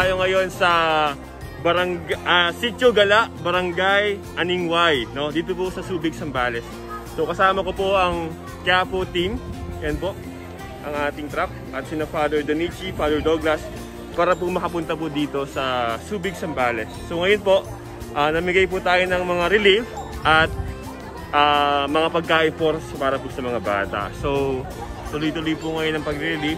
tayo ngayon sa Barang ah, Sitio Gala, Barangay Aningway, no? Dito po sa Subic, Sambales. So kasama ko po ang Quiapo team. Yan po ang ating truck at sina Father Donichi, Father Douglas para po makapunta po dito sa Subic, Sambales. So ngayon po, ah, namigay po tayo ng mga relief at ah, mga pagkain for para po sa mga bata. So tuloy-tuloy po ngayon ang pag-relief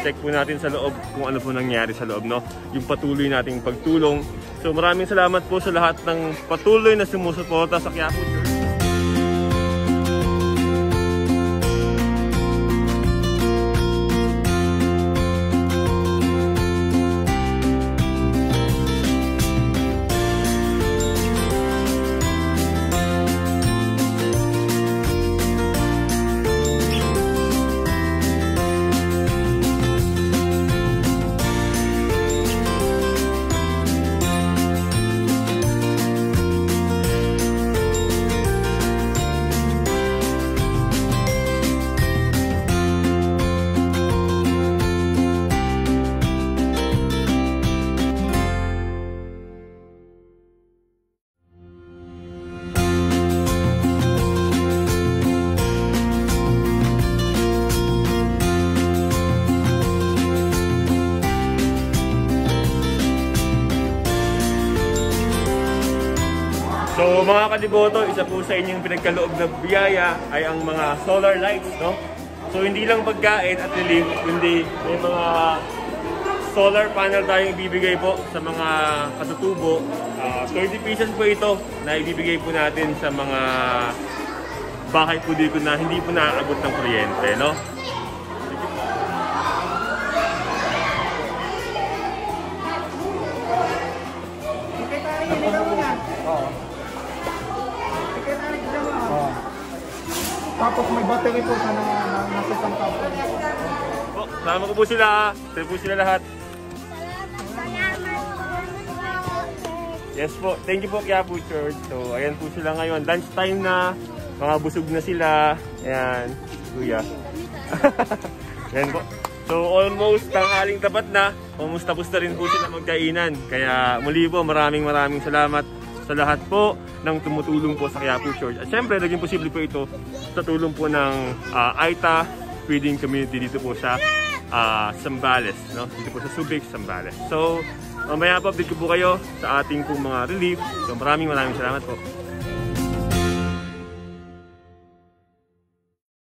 check po natin sa loob kung ano po nangyari sa loob, no? Yung patuloy nating pagtulong. So maraming salamat po sa lahat ng patuloy na sumusuporta sa Quiapo Church. So mga kadiboto, isa po sa inyong pinagkaloob na biyaya ay ang mga solar lights, no? So hindi lang pagkain at relief, kundi may mga solar panel tayong ibibigay po sa mga katutubo. Ah, 30 pieces po ito na ibibigay po natin sa mga bahay po dito na hindi po naaabot ng kuryente, no? Tapos may battery po sa na, na, nasa isang tapos. Po, sama ko po sila. Sila po sila lahat. Yes po. Thank you po kaya po Church. So, ayan po sila ngayon. Lunch time na. Mga busog na sila. Ayan. Kuya. ayan po. So, almost tanghaling tapat na. Almost tapos na rin po sila magkainan. Kaya muli po, maraming maraming salamat sa lahat po ng tumutulong po sa Quiapo Church. At syempre, naging posible po ito sa tulong po ng ah, Aita Feeding Community dito po sa ah, Sambales, no? Dito po sa Subic, Sambales. So, mamaya po update ko po kayo sa ating pong mga relief. So, maraming maraming salamat po.